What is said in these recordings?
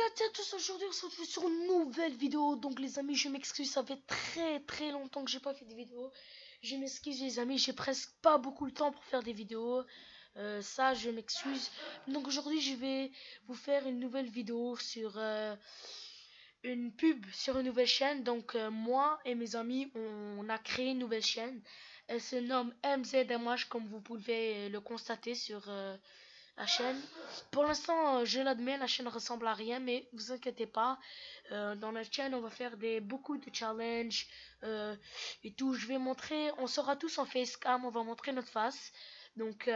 gars, à tous, aujourd'hui on se retrouve sur une nouvelle vidéo. Donc les amis, je m'excuse, ça fait très très longtemps que j'ai pas fait de vidéo. Je m'excuse les amis, j'ai presque pas beaucoup de temps pour faire des vidéos. Euh, ça, je m'excuse. Donc aujourd'hui, je vais vous faire une nouvelle vidéo sur euh, une pub sur une nouvelle chaîne. Donc moi et mes amis, on, a créé une nouvelle chaîne. Elle se nomme MZMH comme vous pouvez le constater sur la chaîne. Pour l'instant, euh, je l'admets, la chaîne ressemble à rien, mais vous inquiétez pas. Euh, dans la chaîne, on va faire des beaucoup de challenges euh, et tout. Je vais montrer, on sera tous en facecam, on va montrer notre face. Donc,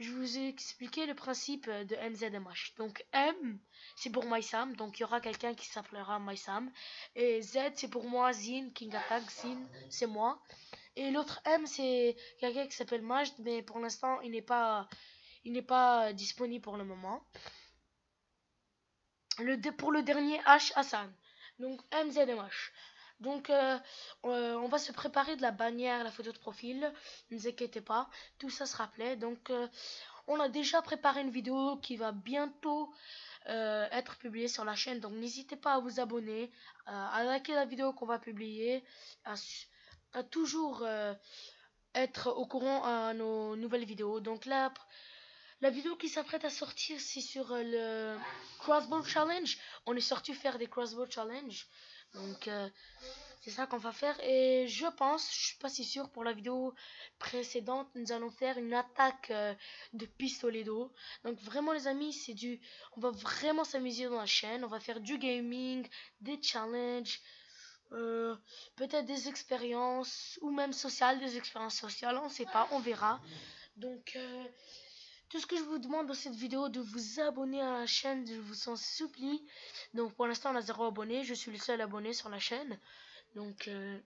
je vous ai expliqué le principe de MZMH. Donc, M, c'est pour MySam. Donc, il y aura quelqu'un qui s'appellera MySam. Et Z, c'est pour moi, Zin, King Attack, Zin, c'est moi. Et l'autre M, c'est quelqu'un qui s'appelle Majd, mais pour l'instant, il n'est pas il n'est pas disponible pour le moment. Le, pour le dernier H, Hassan. Donc MZMH. Donc euh, euh, on va se préparer de la bannière, la photo de profil. Ne vous inquiétez pas, tout ça sera prêt. Donc euh, on a déjà préparé une vidéo qui va bientôt être publiée sur la chaîne. Donc n'hésitez pas à vous abonner, à liker la vidéo qu'on va publier, à toujours être au courant à nos nouvelles vidéos. Donc là, la vidéo qui s'apprête à sortir, c'est sur euh, le Crossbow Challenge. On est sorti faire des Crossbow Challenge. Donc, euh, c'est ça qu'on va faire. Et je pense, je suis pas si sûr, pour la vidéo précédente, nous allons faire une attaque euh, de pistolet d'eau. Donc, vraiment, les amis, c'est du... On va vraiment s'amuser dans la chaîne. On va faire du gaming, des challenges, peut-être des expériences, ou même sociales, des expériences sociales. On sait pas, on verra. Donc... Tout ce que je vous demande dans cette vidéo, de vous abonner à la chaîne, je vous en supplie. Donc pour l'instant, on a zéro abonné, je suis le seul abonné sur la chaîne. Donc euh,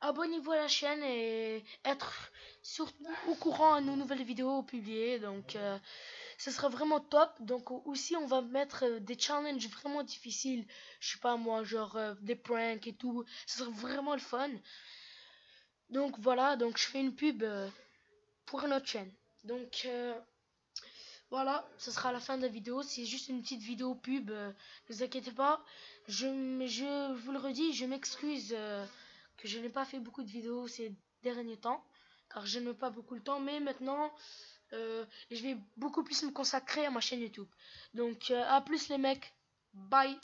abonnez-vous à la chaîne et être surtout au courant à nos nouvelles vidéos publiées. Donc euh, ce sera vraiment top. Donc aussi, on va mettre euh, des challenges vraiment difficiles. Je sais pas moi, genre des pranks et tout. Ce sera vraiment le fun. Donc voilà, donc je fais une pub pour notre chaîne. Donc euh, voilà, ce sera la fin de la vidéo. C'est juste une petite vidéo pub. Euh, ne vous inquiétez pas. Je, je vous le redis, je m'excuse euh, que je n'ai pas fait beaucoup de vidéos ces derniers temps. Car je n'ai pas beaucoup le temps. Mais maintenant, je vais beaucoup plus me consacrer à ma chaîne YouTube. Donc à plus les mecs. Bye.